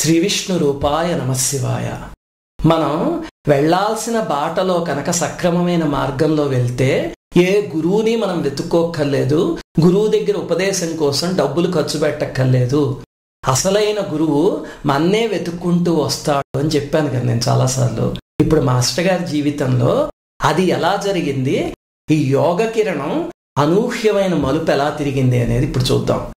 శ్రీ విష్ణు రూపాయ నమశివాయ. మనం వెళ్ళాల్సిన బాటలో కనుక సక్రమమైన మార్గంలో వెళ్తే ఏ గురువుని మనం వెతుక్కోక్కర్లేదు గురువు దగ్గర ఉపదేశం కోసం డబ్బులు ఖర్చు పెట్టక్కర్లేదు. అసలైన గురువు మన్నే వెతుక్కుంటూ వస్తాడు అని చెప్పాను కదా నేను చాలాసార్లు. ఇప్పుడు మాస్టర్ గారి జీవితంలో అది ఎలా జరిగింది? ఈ యోగ కిరణం అనూహ్యమైన మలుపు ఎలా తిరిగింది అనేది ఇప్పుడు చూద్దాం.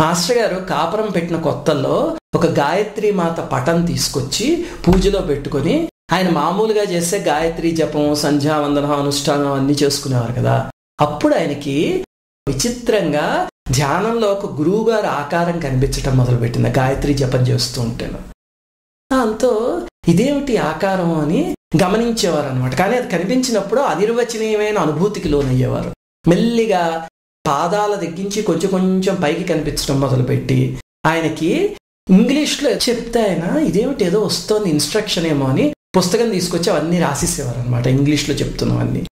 మాస్టర్ గారు కాపురం పెట్టిన కొత్తల్లో ఒక గాయత్రి మాత పటం తీసుకొచ్చి పూజలో పెట్టుకొని ఆయన మామూలుగా చేస్తే గాయత్రి జపం సంధ్యావందనం అనుష్ఠానం అన్ని చేసుకునేవారు కదా. అప్పుడు ఆయనకి విచిత్రంగా ధ్యానంలో ఒక గురువు గారి ఆకారం కనిపించటం మొదలుపెట్టింది గాయత్రి జపం చేస్తూ ఉంటాను. దాంతో ఇదేమిటి ఆకారం అని గమనించేవారు అనమాట కానీ అది కనిపించినప్పుడు అనిర్వచనీయమైన అనుభూతికి లోనయ్యేవారు. మెల్లిగా పాదాల దగ్గరించి కొంచెం కొంచెం పైకి కనిపించడం మొదలుపెట్టి ఆయనకి ఇంగ్లీష్లో చెప్తే ఆయన ఇదేమిటి ఏదో వస్తోంది ఇన్స్ట్రక్షన్ ఏమో అని పుస్తకం తీసుకొచ్చి అవన్నీ రాసిసేవారు అనమాట ఇంగ్లీష్లో చెప్తున్నవన్నీ.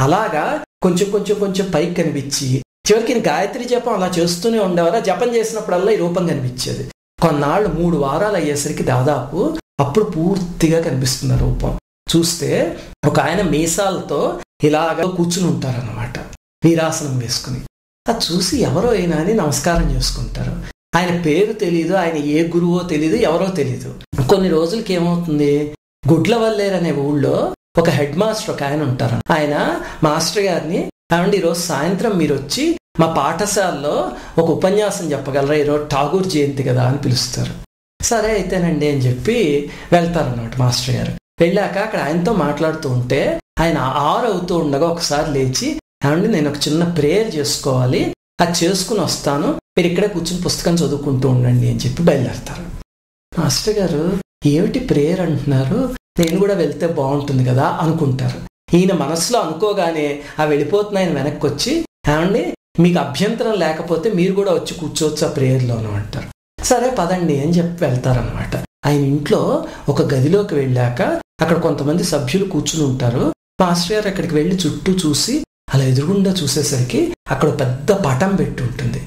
అలాగా కొంచెం కొంచెం కొంచెం పైకి కనిపించి చివరికి గాయత్రి జపం అలా చేస్తూనే ఉండేవారు. జపం చేసినప్పుడల్లా ఈ రూపం కనిపించేది. కొన్నాళ్ళు మూడు వారాలు అయ్యేసరికి దాదాపు అప్పుడు పూర్తిగా కనిపిస్తుంది రూపం. చూస్తే ఒక ఆయన మీసాలతో ఇలాగ కూర్చుని ఉంటారన్నమాట. వీరాసనం వేసుకుని. అది చూసి ఎవరో అయినా అని నమస్కారం చేసుకుంటారు. ఆయన పేరు తెలియదు ఆయన ఏ గురువో తెలియదు ఎవరో తెలియదు కొన్ని రోజులకి ఏమవుతుంది? గుడ్లవల్లేరు అనే ఊళ్ళో ఒక హెడ్ మాస్టర్ ఒక ఆయన ఉంటారు. ఆయన మాస్టర్ గారిని ఏమండి ఈరోజు సాయంత్రం మీరు వచ్చి మా పాఠశాలలో ఒక ఉపన్యాసం చెప్పగలరా? ఈరోజు ఠాగూర్ జయంతి కదా అని పిలుస్తారు. సరే అయితేనండి అని చెప్పి వెళ్తారన్నమాట మాస్టర్ గారు. వెళ్ళాక అక్కడ ఆయనతో మాట్లాడుతూ ఉంటే ఆయన ఆరు అవుతూ ఉండగా ఒకసారి లేచి ఏమండి నేను ఒక చిన్న ప్రేయర్ చేసుకోవాలి. అది చేసుకుని వస్తాను. మీరు ఇక్కడే కూర్చుని పుస్తకం చదువుకుంటూ ఉండండి అని చెప్పి బయలుదేరతారు. మాస్టర్ గారు ఏమిటి ప్రేయర్ అంటున్నారు? నేను కూడా వెళ్తే బాగుంటుంది కదా అనుకుంటారు. ఈయన మనసులో అనుకోగానే ఆ వెళ్ళిపోతున్న ఆయన వెనక్కి వచ్చి ఏమండి మీకు అభ్యంతరం లేకపోతే మీరు కూడా వచ్చి కూర్చోవచ్చు ఆ ప్రేయర్లోనూ అంటారు. సరే పదండి అని చెప్పి వెళ్తారనమాట ఆయన ఇంట్లో ఒక గదిలోకి వెళ్ళాక అక్కడ కొంతమంది సభ్యులు కూర్చుని ఉంటారు. మాస్టర్ గారు అక్కడికి వెళ్ళి చుట్టూ చూసి అలా ఎదురుగుండా చూసేసరికి అక్కడ పెద్ద పటం పెట్టి ఉంటుంది.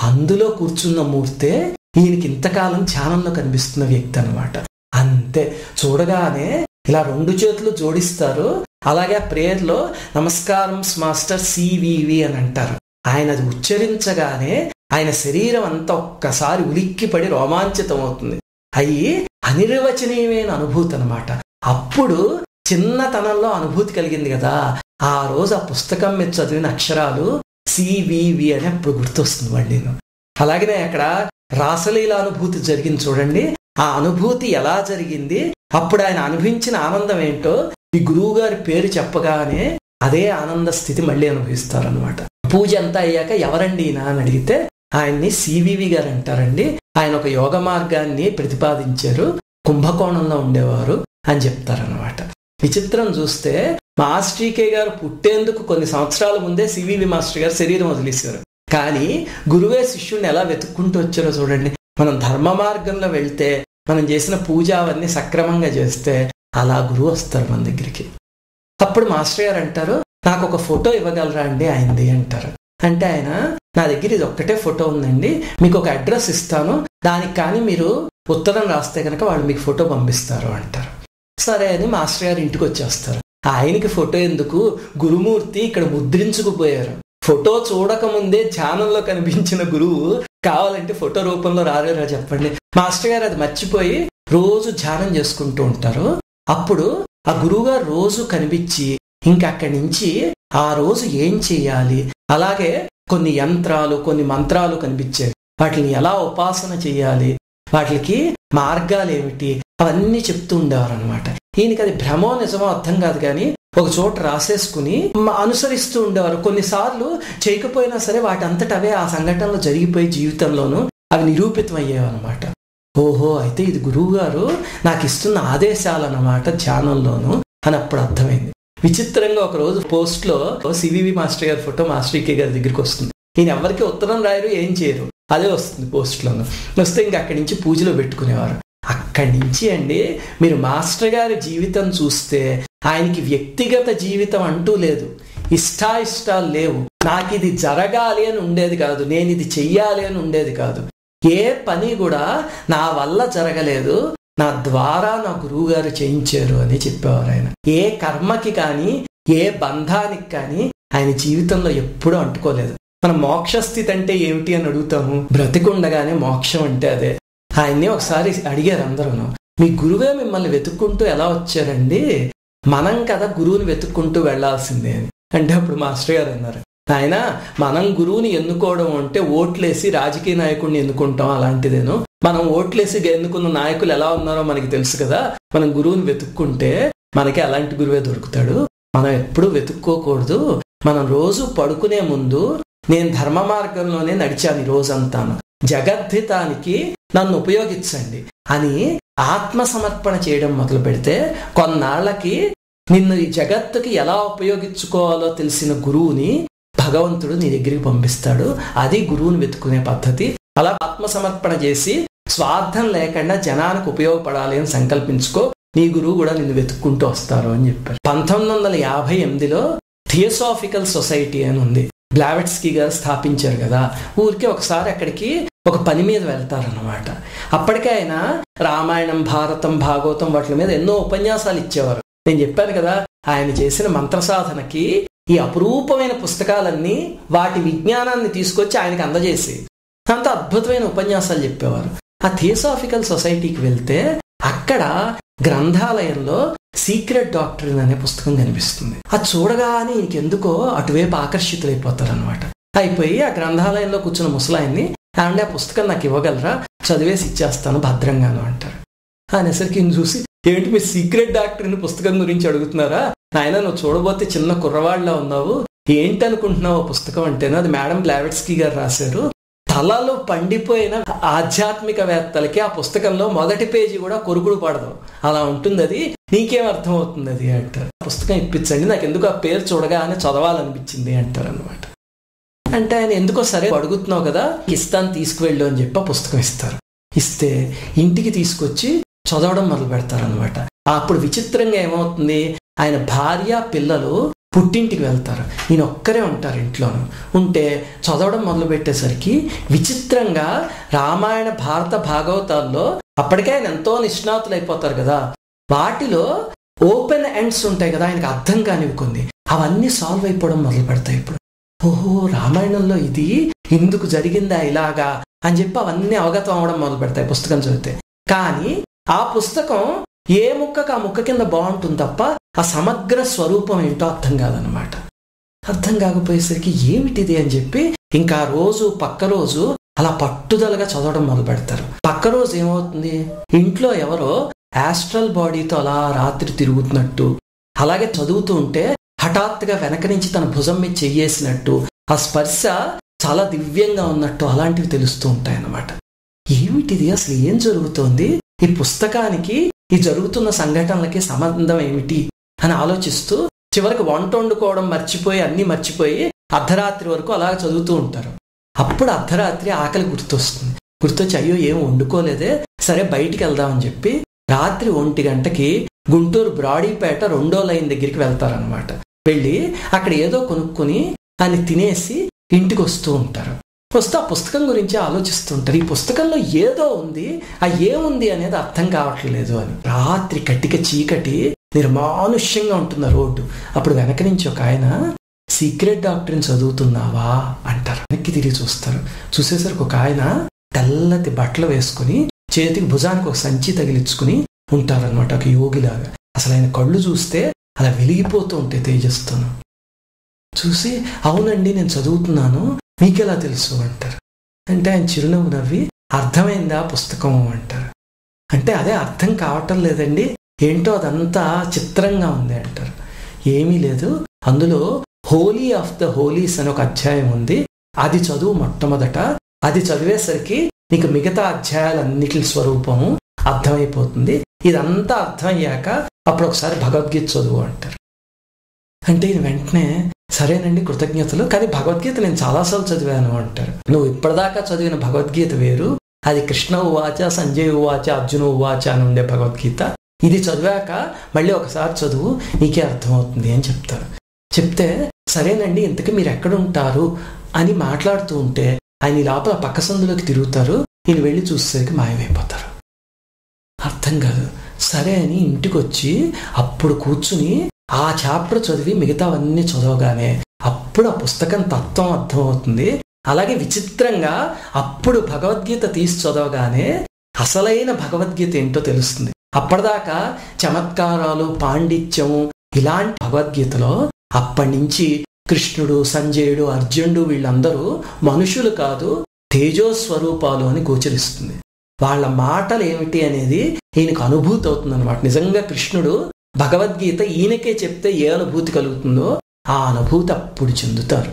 అందులో కూర్చున్న మూర్తే ఈయనకి ఇంతకాలం ధ్యానంలో కనిపిస్తున్న వ్యక్తి అనమాట అంతే. చూడగానే ఇలా రెండు చేతులు జోడిస్తారు. అలాగే ప్రేయర్లో నమస్కారం మాస్టర్ సివివి అని అంటారు. ఆయన అది ఉచ్చరించగానే ఆయన శరీరం అంతా ఒక్కసారి ఉలిక్కిపడి రోమాంచితం అవుతుంది. అయ్యి అనిర్వచనీయమైన అనుభూతి అనమాట అప్పుడు చిన్నతనంలో అనుభూతి కలిగింది కదా. ఆ రోజు ఆ పుస్తకం మీద చదివిన అక్షరాలు సివివి అని అప్పుడు గుర్తొస్తుంది మళ్ళీ అలాగనే అక్కడ రాసలీల అనుభూతి జరిగింది చూడండి. ఆ అనుభూతి ఎలా జరిగింది? అప్పుడు ఆయన అనుభవించిన ఆనందం ఏంటో ఈ గురువు గారి పేరు చెప్పగానే అదే ఆనంద స్థితి మళ్ళీ అనుభవిస్తారనమాట పూజ అంతా అయ్యాక ఎవరండి ఈయన అని అడిగితే ఆయన్ని సివివి గారు అంటారండి. ఆయన ఒక యోగ మార్గాన్ని ప్రతిపాదించారు. కుంభకోణంలో ఉండేవారు అని చెప్తారనమాట విచిత్రం చూస్తే మాస్టర్కే గారు పుట్టేందుకు కొన్ని సంవత్సరాల ముందే సివివి మాస్టర్ గారు శరీరం వదిలేశారు. కానీ గురువే శిష్యుడిని ఎలా వెతుక్కుంటూ వచ్చారో చూడండి. మనం ధర్మ మార్గంలో వెళ్తే మనం చేసిన పూజ అవన్నీ సక్రమంగా చేస్తే అలా గురువు వస్తారు మన దగ్గరికి. అప్పుడు మాస్టర్ గారు అంటారు నాకు ఒక ఫోటో ఇవ్వగలరా అండి? ఆయనది అంటారు. అంటే ఆయన నా దగ్గర ఇది ఒక్కటే ఫోటో ఉందండి. మీకు ఒక అడ్రస్ ఇస్తాను. దానికి కానీ మీరు ఉత్తరం రాస్తే కనుక వాళ్ళు మీకు ఫోటో పంపిస్తారు అంటారు. సరే అని మాస్టర్ గారు ఇంటికి వచ్చేస్తారు. ఆయనకి ఫోటో ఎందుకు? గురుమూర్తి ఇక్కడ ముద్రించుకుపోయారు. ఫోటో చూడకముందే ధ్యానంలో కనిపించిన గురువు కావాలంటే ఫోటో రూపంలో రాలేరా చెప్పండి. మాస్టర్ గారు అది మర్చిపోయి రోజు ధ్యానం చేసుకుంటూ ఉంటారు. అప్పుడు ఆ గురువుగారు రోజు కనిపించి ఇంకా అక్కడి నుంచి ఆ రోజు ఏం చేయాలి? అలాగే కొన్ని యంత్రాలు కొన్ని మంత్రాలు కనిపించాయి. వాటిని ఎలా ఉపాసన చేయాలి? వాటికి మార్గాలు ఏమిటి అవన్నీ చెప్తూ ఉండేవారు అనమాట ఈయనకి అది భ్రమో నిజమో అర్థం కాదు కానీ ఒక చోట రాసేసుకుని అనుసరిస్తూ ఉండేవారు. కొన్నిసార్లు చేయకపోయినా సరే వాటి అంతటవే ఆ సంఘటనలో జరిగిపోయి జీవితంలోనూ అవి నిరూపితం అయ్యేవన్నమాట ఓహో అయితే ఇది గురువు గారు నాకు ఇస్తున్న ఆదేశాలన్నమాట ధ్యానంలోను అని అప్పుడు అర్థమైంది. విచిత్రంగా ఒక రోజు పోస్ట్లో సివివి మాస్టర్ గారి ఫోటో మాస్టర్ కే గారి దగ్గరికి వస్తుంది. ఈయన ఎవరికి ఉత్తరం రాయరు ఏం చేయరు. అదే వస్తుంది పోస్ట్లోను. వస్తే ఇంకా అక్కడి నుంచి పూజలో పెట్టుకునేవారు. అక్కడి నుంచి అండి మీరు మాస్టర్ గారి జీవితం చూస్తే ఆయనకి వ్యక్తిగత జీవితం అంటూ లేదు. ఇష్టాయిష్టాలు లేవు. నాకు ఇది జరగాలి అని ఉండేది కాదు. నేను ఇది చెయ్యాలి అని ఉండేది కాదు. ఏ పని కూడా నా వల్ల జరగలేదు. నా ద్వారా నా గురువు గారు చేయించారు అని చెప్పేవారు ఆయన. ఏ కర్మకి కానీ ఏ బంధానికి కానీ ఆయన జీవితంలో ఎప్పుడూ అంటుకోలేదు. మన మోక్షస్థితి అంటే ఏమిటి అని అడుగుతాము. బ్రతికుండగానే మోక్షం అంటే అదే. ఆయన్ని ఒకసారి అడిగారు అందరూ మీ గురువే మిమ్మల్ని వెతుక్కుంటూ ఎలా వచ్చారండి? మనం కదా గురువుని వెతుక్కుంటూ వెళ్ళాల్సిందే అని. అంటే అప్పుడు మాస్టర్ గారు అన్నారు. ఆయన మనం గురువుని ఎన్నుకోవడం అంటే ఓట్లేసి రాజకీయ నాయకుడిని ఎన్నుకుంటాం అలాంటిదేను. మనం ఓట్లేసి ఎన్నుకున్న నాయకులు ఎలా ఉన్నారో మనకి తెలుసు కదా. మనం గురువుని వెతుక్కుంటే మనకి అలాంటి గురువే దొరుకుతాడు. మనం ఎప్పుడూ వెతుక్కోకూడదు. మనం రోజు పడుకునే ముందు నేను ధర్మ మార్గంలోనే నడిచాను ఈ రోజంతాను. జగద్ధితానికి నన్ను ఉపయోగించండి అని ఆత్మ సమర్పణ చేయడం మొదలు పెడితే కొన్నాళ్ళకి నిన్ను ఈ జగత్తుకి ఎలా ఉపయోగించుకోవాలో తెలిసిన గురువుని భగవంతుడు నీ దగ్గరికి పంపిస్తాడు. అది గురువుని వెతుకునే పద్ధతి. అలా ఆత్మ సమర్పణ చేసి స్వార్థం లేకుండా జనానికి ఉపయోగపడాలి అని సంకల్పించుకో. నీ గురువు కూడా నిన్ను వెతుక్కుంటూ వస్తారు అని చెప్పారు. పంతొమ్మిది వందల యాభై ఎనిమిదిలో థియోసాఫికల్ సొసైటీ అని ఉంది. బ్లావెట్స్కీ గారు స్థాపించారు కదా. ఊరికే ఒకసారి అక్కడికి ఒక పని మీద వెళ్తారనమాట అప్పటికే ఆయన రామాయణం భారతం భాగవతం వాటి మీద ఎన్నో ఉపన్యాసాలు ఇచ్చేవారు. నేను చెప్పాను కదా ఆయన చేసిన మంత్ర సాధనకి ఈ అపురూపమైన పుస్తకాలన్నీ వాటి విజ్ఞానాన్ని తీసుకొచ్చి ఆయనకి అందజేసి అంత అద్భుతమైన ఉపన్యాసాలు చెప్పేవారు. ఆ థియోసాఫికల్ సొసైటీకి వెళ్తే అక్కడ గ్రంథాలయంలో సీక్రెట్ డాక్టరీన్ అనే పుస్తకం కనిపిస్తుంది. అది చూడగానే ఇంకెందుకో అటువైపు ఆకర్షితులైపోతారనమాట అయిపోయి ఆ గ్రంథాలయంలో కూర్చున్న ముసలాయన్ని అండి ఆ పుస్తకం నాకు ఇవ్వగలరా? చదివేసి ఇచ్చేస్తాను భద్రంగాను అంటారు. అనేసరికి ఈయన చూసి ఏంటి మీ సీక్రెట్ డాక్టర్ని పుస్తకం గురించి అడుగుతున్నారా? ఆయన నువ్వు చూడబోతే చిన్న కుర్రవాళ్ళ ఉన్నావు. ఏంటి అనుకుంటున్నావు ఆ పుస్తకం అంటేనో? అది మేడం బ్లావెట్స్కీ గారు రాశారు. తలలో పండిపోయిన ఆధ్యాత్మికవేత్తలకి ఆ పుస్తకంలో మొదటి పేజీ కూడా కొరుకుడు పడదు. అలా ఉంటుంది అది నీకేం అర్థం అవుతుంది అది అంటారు పుస్తకం ఇప్పించండి. నాకు ఎందుకు ఆ పేరు చూడగానే చదవాలనిపించింది అంటారు అనమాట అంటే ఆయన ఎందుకో సరే అడుగుతున్నావు కదా ఇస్తాను తీసుకువెళ్ళు అని చెప్పి ఆ పుస్తకం ఇస్తారు. ఇస్తే ఇంటికి తీసుకొచ్చి చదవడం మొదలు పెడతారనమాట అప్పుడు విచిత్రంగా ఏమవుతుంది ఆయన భార్య పిల్లలు పుట్టింటికి వెళ్తారు. ఈయన ఒక్కరే ఉంటారు ఇంట్లోను. ఉంటే చదవడం మొదలు పెట్టేసరికి విచిత్రంగా రామాయణ భారత భాగవతాల్లో అప్పటికే ఆయన ఎంతో నిష్ణాతులు అయిపోతారు కదా. వాటిలో ఓపెన్ ఎండ్స్ ఉంటాయి కదా ఆయనకు అర్థం కానివ్వకుంది. అవన్నీ సాల్వ్ అయిపోవడం మొదలు పెడతాయి ఇప్పుడు. ఓహో రామాయణంలో ఇది? ఇందుకు జరిగిందా ఇలాగా? అని చెప్పి అవన్నీ అవగతం అవడం మొదలు పెడతాయి పుస్తకం చదివితే. కానీ ఆ పుస్తకం ఏ ముక్కకు ఆ ముక్క కింద బాగుంటుంది తప్ప ఆ సమగ్ర స్వరూపం ఏంటో అర్థం కాదనమాట అర్థం కాకపోయేసరికి ఏమిటిది అని చెప్పి ఇంకా రోజు పక్క రోజు అలా పట్టుదలగా చదవడం మొదలు పెడతారు. పక్క రోజు ఏమవుతుంది? ఇంట్లో ఎవరో యాస్ట్రల్ బాడీతో అలా రాత్రి తిరుగుతున్నట్టు అలాగే చదువుతూ ఉంటే హఠాత్తుగా వెనక నుంచి తన భుజం మీద చెయ్యేసినట్టు ఆ స్పర్శ చాలా దివ్యంగా ఉన్నట్టు అలాంటివి తెలుస్తూ ఉంటాయి అన్నమాట ఏమిటిది? అసలు ఏం జరుగుతోంది? ఈ పుస్తకానికి ఈ జరుగుతున్న సంఘటనలకి సంబంధం ఏమిటి? అని ఆలోచిస్తూ చివరికి వంట వండుకోవడం మర్చిపోయి అన్నీ మర్చిపోయి అర్ధరాత్రి వరకు అలా చదువుతూ ఉంటారు. అప్పుడు అర్ధరాత్రి ఆకలి గుర్తొస్తుంది. గుర్తొచ్చి అయ్యో ఏం వండుకోలేదే? సరే బయటికి వెళ్దామని చెప్పి రాత్రి ఒంటి గంటకి గుంటూరు బ్రాడీపేట రెండో లైన్ దగ్గరికి వెళ్తారనమాట వెళ్ళి అక్కడ ఏదో కొనుక్కొని అని తినేసి ఇంటికి వస్తూ ఉంటారు. వస్తే ఆ పుస్తకం గురించి ఆలోచిస్తుంటారు ఈ పుస్తకంలో ఏదో ఉంది. ఆ ఏముంది అనేది అర్థం కావట్లేదు అని. రాత్రి కట్టిక చీకటి నిర్మానుష్యంగా ఉంటుంది రోడ్డు. అప్పుడు వెనక నుంచి ఒక ఆయన సీక్రెట్ డాక్టర్ని చదువుతున్నావా? అంటారు. వెనక్కి తిరిగి చూస్తారు. చూసేసరికి ఒక ఆయన తెల్లటి బట్టలు వేసుకుని చేతికి భుజానికి ఒక సంచి తగిలించుకుని ఉంటారనమాట ఒక యోగిలాగా. అసలు ఆయన కళ్ళు చూస్తే అలా వెలిగిపోతూ ఉంటే తేజస్తోను చూసి అవునండి నేను చదువుతున్నాను మీకెలా తెలుసు? అంటారు. అంటే ఆయన చిరునవ్వు నవ్వి అర్థమైందా పుస్తకం అంటారు. అంటే అదే అర్థం కావటం లేదండి ఏంటో అదంతా చిత్రంగా ఉంది అంటారు. ఏమీ లేదు అందులో హోలీ ఆఫ్ ద హోలీస్ అని ఒక అధ్యాయం ఉంది. అది చదువు మొట్టమొదట అది చదివేసరికి నీకు మిగతా అధ్యాయాలన్నిటి స్వరూపము అర్థమైపోతుంది. ఇదంతా అర్థమయ్యాక అప్పుడు ఒకసారి భగవద్గీత చదువు అంటారు. అంటే ఈయన వెంటనే సరేనండి కృతజ్ఞతలు కానీ భగవద్గీత నేను చాలాసార్లు చదివాను అంటారు. నువ్వు ఇప్పటిదాకా చదివిన భగవద్గీత వేరు అది కృష్ణ ఉవాచ సంజయ్ ఉవాచ అర్జున ఉవాచ అని ఉండే భగవద్గీత. ఇది చదివాక మళ్ళీ ఒకసారి చదువు నీకే అర్థమవుతుంది అని చెప్తారు. చెప్తే సరేనండి ఇంతకీ మీరు ఎక్కడ ఉంటారు అని మాట్లాడుతూ ఉంటే ఆయన ఈ లోపల పక్క సందులోకి తిరుగుతారు ఈయన వెళ్ళి చూసేసరికి మాయమైపోతారు. అర్థం కాదు. సరే అని ఇంటికి వచ్చి అప్పుడు కూర్చుని ఆ చాప్టర్ చదివి మిగతావన్నీ చదవగానే అప్పుడు ఆ పుస్తకం తత్వం అర్థమవుతుంది. అలాగే విచిత్రంగా అప్పుడు భగవద్గీత తీసి చదవగానే అసలైన భగవద్గీత ఏంటో తెలుస్తుంది. అప్పటిదాకా చమత్కారాలు పాండిత్యము ఇలాంటి భగవద్గీతలో అప్పటి నుంచి కృష్ణుడు సంజయుడు అర్జునుడు వీళ్ళందరూ మనుషులు కాదు తేజోస్వరూపాలు అని గోచరిస్తుంది. వాళ్ళ మాటలు ఏమిటి అనేది ఈయనకు అనుభూతి అవుతుంది అనమాట నిజంగా కృష్ణుడు భగవద్గీత ఈయనకే చెప్తే ఏ అనుభూతి కలుగుతుందో ఆ అనుభూతి అప్పుడు చెందుతారు.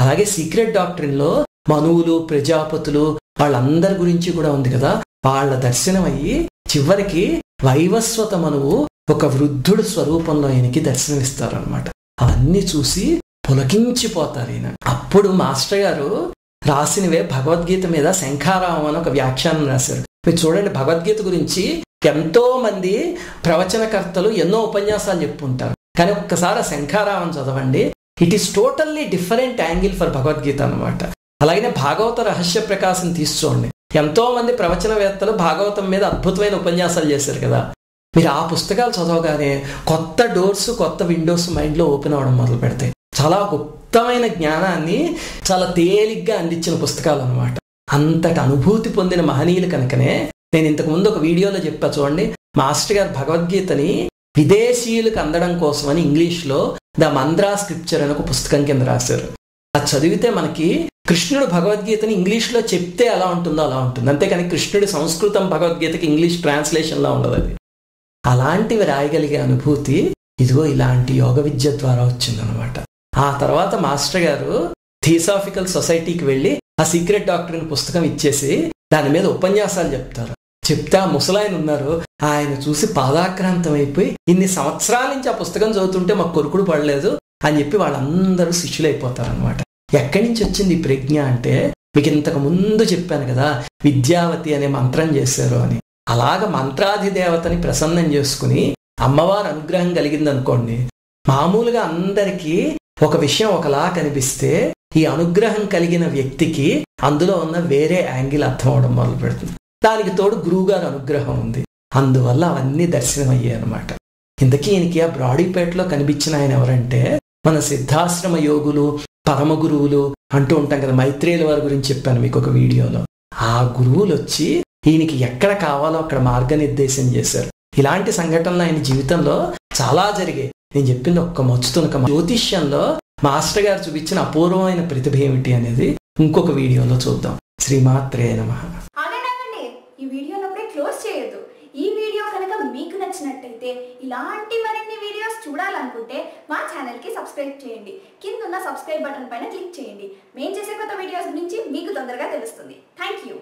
అలాగే సీక్రెట్ డాక్టరీన్లో మనువులు ప్రజాపతులు వాళ్ళందరి గురించి కూడా ఉంది కదా. వాళ్ళ దర్శనం అయ్యి చివరికి వైవస్వత మనువు ఒక వృద్ధుడు స్వరూపంలో ఆయనకి దర్శనమిస్తారనమాట అవన్నీ చూసి పులకించిపోతారు ఈయన. అప్పుడు మాస్టర్ గారు రాసినవే భగవద్గీత మీద శంఖారావం అని ఒక వ్యాఖ్యానం రాశారు. మీరు చూడండి భగవద్గీత గురించి ఎంతో మంది ప్రవచనకర్తలు ఎన్నో ఉపన్యాసాలు చెప్పుకుంటారు. కానీ ఒక్కసారి శంఖారావం చదవండి. It is totally different angle for Bhagavad Gita అనమాట అలాగనే భాగవత రహస్య ప్రకాశం తీసుకోండి ఎంతో మంది ప్రవచనవేత్తలు భాగవతం మీద అద్భుతమైన ఉపన్యాసాలు చేశారు కదా. మీరు ఆ పుస్తకాలు చదవగానే కొత్త డోర్స్ కొత్త విండోస్ మైండ్లో ఓపెన్ అవ్వడం మొదలు పెడతాయి చాలా గుప్తమైన జ్ఞానాన్ని చాలా తేలిగ్గా అందించిన పుస్తకాలు అనమాట అంతటి అనుభూతి పొందిన మహనీయులు కనుకనే నేను ఇంతకు ముందు ఒక వీడియోలో చెప్పా చూడండి. మాస్టర్ గారు భగవద్గీతని విదేశీయులకు అందడం కోసమని ఇంగ్లీష్లో ద మంద్రా స్క్రిప్చర్ అని ఒక పుస్తకం కింద రాశారు. అది చదివితే మనకి కృష్ణుడు భగవద్గీతని ఇంగ్లీష్లో చెప్తే ఎలా ఉంటుందో అలా ఉంటుంది. అంతేకాని కృష్ణుడి సంస్కృతం భగవద్గీతకి ఇంగ్లీష్ ట్రాన్స్లేషన్లో ఉండదు అది. అలాంటివి రాయగలిగే అనుభూతి ఇదిగో ఇలాంటి యోగ విద్య ద్వారా వచ్చిందనమాట ఆ తర్వాత మాస్టర్ గారు థియోసాఫికల్ సొసైటీకి వెళ్ళి ఆ సీక్రెట్ డాక్టరీని పుస్తకం ఇచ్చేసి దాని మీద ఉపన్యాసాలు చెప్తారు. చెప్తే ఆ ముసలాయన ఉన్నారు. ఆయన చూసి పాదాక్రాంతం అయిపోయి ఇన్ని సంవత్సరాల నుంచి ఆ పుస్తకం చదువుతుంటే మాకు కొరుకుడు పడలేదు అని చెప్పి వాళ్ళందరూ శిష్యులైపోతారనమాట ఎక్కడి నుంచి వచ్చింది ఈ ప్రజ్ఞ అంటే మీకు ఇంతకు ముందు చెప్పాను కదా విద్యావతి అనే మంత్రం చేశారు అని. అలాగ మంత్రాధిదేవతని ప్రసన్నం చేసుకుని అమ్మవారు అనుగ్రహం కలిగింది అనుకోండి మామూలుగా అందరికీ ఒక విషయం ఒకలా కనిపిస్తే ఈ అనుగ్రహం కలిగిన వ్యక్తికి అందులో ఉన్న వేరే యాంగిల్ అర్థం అవడం మొదలు పెడుతుంది దానికి తోడు గురువుగారు అనుగ్రహం ఉంది. అందువల్ల అవన్నీ దర్శనం అయ్యాయి అనమాట ఇంతకీ ఈయనకి ఆ బ్రాడీపేటలో కనిపించిన ఆయన ఎవరంటే మన సిద్ధాశ్రమ యోగులు పరమ గురువులు అంటూ ఉంటాం కదా మైత్రేయుల వారి గురించి చెప్పాను మీకు ఒక వీడియోలో. ఆ గురువులు వచ్చి ఈయనకి ఎక్కడ కావాలో అక్కడ మార్గనిర్దేశం చేశారు. ఇలాంటి సంఘటనలు ఆయన జీవితంలో చాలా జరిగాయి. నేను చెప్పింది ఒక్క మచ్చుతునక జ్యోతిష్యంలో మాస్టర్ గారు చూపించిన అపూర్వమైన ప్రతిభ ఏమిటి అనేది ఇంకొక వీడియోలో చూద్దాం. శ్రీమాత్రే నమ. ఈ వీడియోని అప్పుడే క్లోజ్ చేయొద్దు. ఈ వీడియో కనుక మీకు నచ్చినట్టయితే ఇలాంటి మరిన్ని వీడియోస్ చూడాలనుకుంటే మా ఛానల్కి సబ్స్క్రైబ్ చేయండి. కింద ఉన్న సబ్స్క్రైబ్ బటన్ పైన క్లిక్ చేయండి. మేము చేసే కొత్త వీడియోస్ గురించి మీకు తొందరగా తెలుస్తుంది. Thank you.